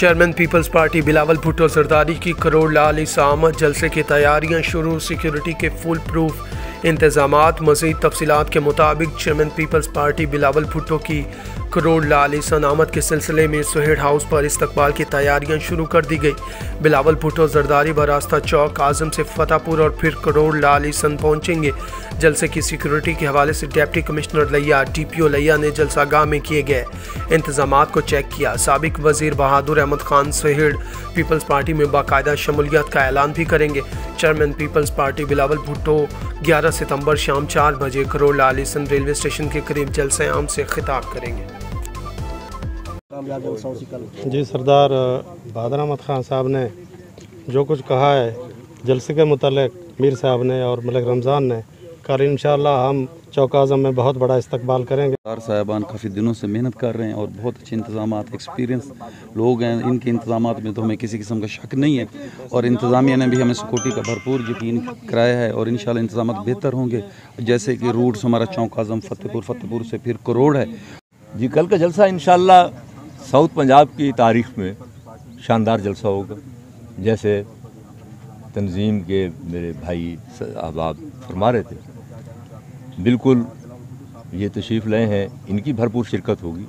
Chairman Peoples Party Bilawal Bhutto Zardari की करोड़ लाल इसामत जलसे की तैयारियाँ शुरू, सिक्योरिटी के फुल प्रूफ इंतज़ाम मजीद तफसीत के मुताबिक chairman Peoples Party Bilawal Bhutto की करोड़ लाल सनामत के सिलसिले में सुहेड हाउस पर इस्तकबाल की तैयारियाँ शुरू कर दी गई। बिलावल भुट्टो जरदारी बरास्ता चौक, आज़म से फतेहपुर और फिर करोड़ लाल सन पहुँचेंगे। जलसे की सिक्योरिटी के हवाले से deputy commissioner Layyah D P O लिया ने जलसागाह में किए गए इंतज़ाम को चेक किया। सबक वज़ीर बहादुर अहमद खान सहेड़ पीपल्स पार्टी में बाकायदा शमूलियत का ऐलान भी करेंगे। Chairman peoples party Bilawal Bhutto 11 सितंबर शाम चार बजे करोड़ लाल रेलवे स्टेशन के करीब जलसे आम से खिताब करेंगे। जी सरदार, बहादुर अहमद ख़ान साहब ने जो कुछ कहा है, जलसे के मतलब मीर साहब ने और मलिक रमज़ान ने कल इन हम चौक आज़म में बहुत बड़ा इस्तकबाल करेंगे। सरदार साहबान काफ़ी दिनों से मेहनत कर रहे हैं और बहुत अच्छे इंतज़ाम एक्सपीरियंस लोग हैं। इनके इंतज़ाम में तो हमें किसी किस्म का शक नहीं है और इंतज़ामिया ने भी हमें सिक्योरिटी का भरपूर यकीन कराया है और इन इंतज़ाम बेहतर होंगे। जैसे कि रूट्स हमारा चौक आज़म फतेहपुर फतेहपुर से फिर करोड़ है। जी कल का जलसा इन साउथ पंजाब की तारीख में शानदार जलसा होगा। जैसे तंजीम के मेरे भाई अहबाब फरमा रहे थे। बिल्कुल ये तशरीफ़ लाए हैं, इनकी भरपूर शिरकत होगी।